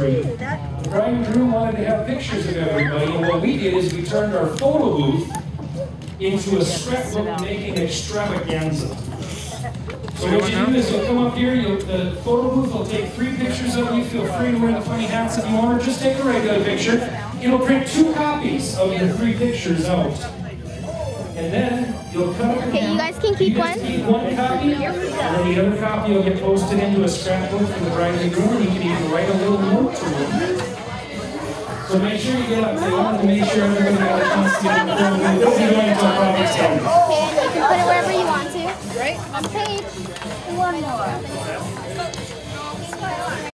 The bride and groom wanted to have pictures of everybody, and what we did is we turned our photo booth into a scrapbook making extravaganza. So what you do is you'll come up here, you'll, the photo booth will take three pictures of you, feel free to wear the funny hats if you want, or just take a regular picture. It'll print two copies of your three pictures out. And then you'll cut up. Okay, you guys can keep You one. keep one copy, and then the other copy will get posted into a scrapbook for the bride and groom, and you can even write a little note. So make sure you get up, they wanted to make sure everybody got a chance to get in the photo booth. This is going to a project. And you can put it wherever you want to. Right? On the page. One more.